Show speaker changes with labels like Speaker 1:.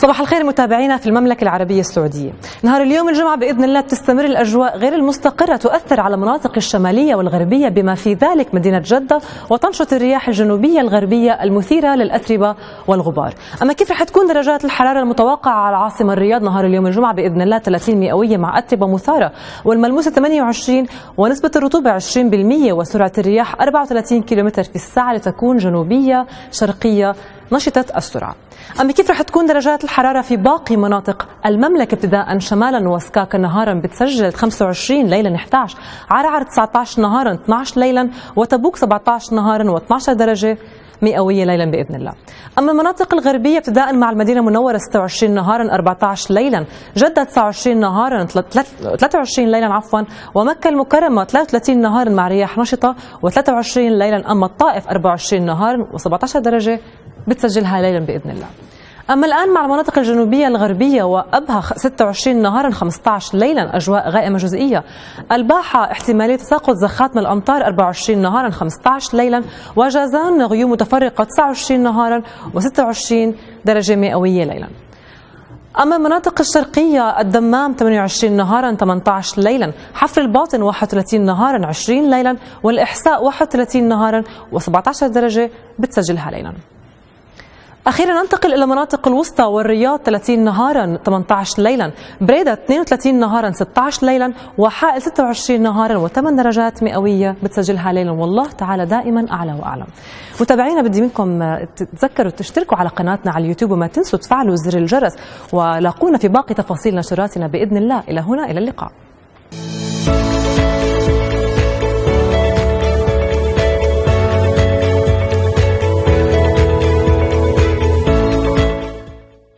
Speaker 1: صباح الخير متابعينا في المملكة العربية السعودية. نهار اليوم الجمعة بإذن الله بتستمر الأجواء غير المستقرة تؤثر على المناطق الشمالية والغربية بما في ذلك مدينة جدة وتنشط الرياح الجنوبية الغربية المثيرة للأتربة والغبار. أما كيف رح تكون درجات الحرارة المتوقعة على العاصمة الرياض نهار اليوم الجمعة بإذن الله 30 مئوية مع أتربة مثارة والملموسة 28 ونسبة الرطوبة 20% وسرعة الرياح 34 كم في الساعة لتكون جنوبية شرقية نشطة السرعة. أما كيف رح تكون درجات الحرارة في باقي مناطق المملكة ابتداء شمالا وسكاكا نهارا بتسجل 25 ليلا 11 عرعر 19 نهارا 12 ليلا وتبوك 17 نهارا و12 درجة. مئوية ليلا بإذن الله. أما المناطق الغربية ابتداء مع المدينة المنورة 26 نهارا 14 ليلا. جدة 29 نهارا 23 ليلا عفوا. ومكة المكرمة 33 نهارا مع رياح نشطة و23 ليلا أما الطائف 24 نهارا و17 درجة بتسجلها ليلا بإذن الله. أما الآن مع المناطق الجنوبية الغربية وأبها 26 نهارا 15 ليلا أجواء غائمة جزئية. الباحة احتمالية تساقط زخات من الأمطار 24 نهارا 15 ليلا وجازان غيوم متفرقة 29 نهارا و26 درجة مئوية ليلا. أما المناطق الشرقية الدمام 28 نهارا 18 ليلا حفر الباطن 31 نهارا 20 ليلا والإحساء 31 نهارا و17 درجة بتسجلها ليلا أخيرا ننتقل إلى مناطق الوسطى والرياض 30 نهارا 18 ليلا. بريدة 32 نهارا 16 ليلا. وحائل 26 نهارا. و8 درجات مئوية بتسجلها ليلا. والله تعالى دائما أعلى وأعلم. متابعينا بدي منكم تتذكروا تشتركوا على قناتنا على اليوتيوب وما تنسوا تفعلوا زر الجرس. ولاقونا في باقي تفاصيل نشراتنا بإذن الله. إلى هنا إلى اللقاء.